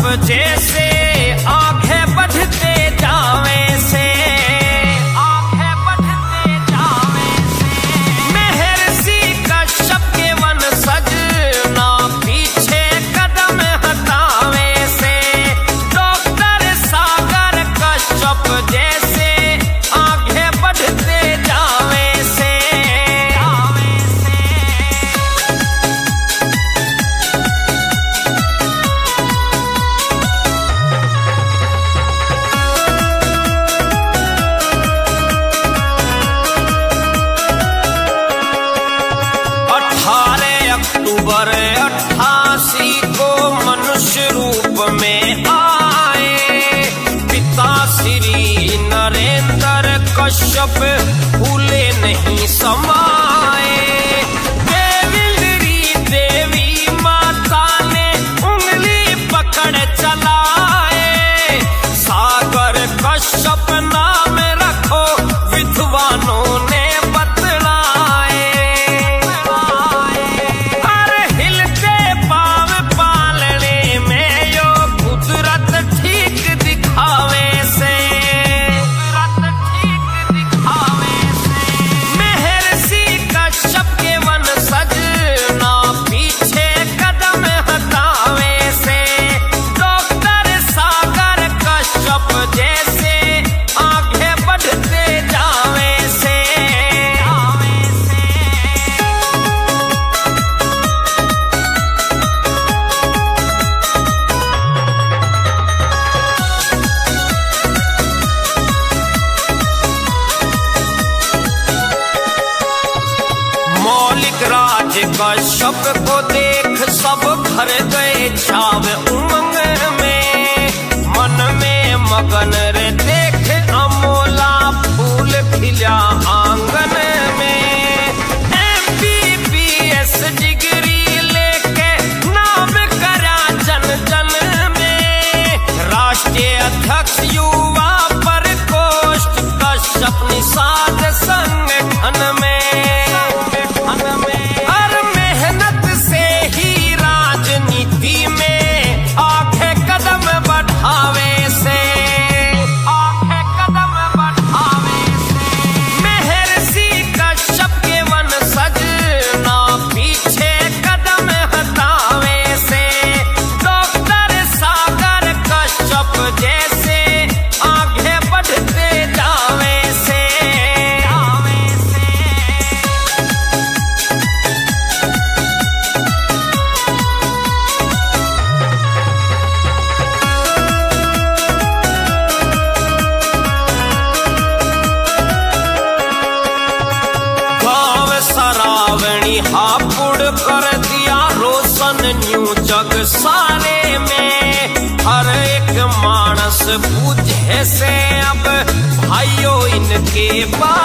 i for Jesse. अक्टूबर अट्ठासी को मनुष्य रूप में आए। पिता श्री नरेंद्र कश्यप भूले नहीं समा शब्द को देख सब भर गए छाव उमंग में मन में मगन हापुड़ कर दिया रोशन न्यू जग सारे में। हर एक मानस बूझे से अब भाइयों इनके बाद